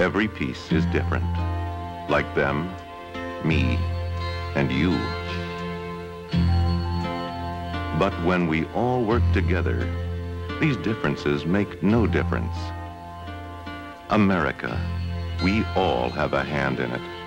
Every piece is different, like them, me, and you. But when we all work together, these differences make no difference. America, we all have a hand in it.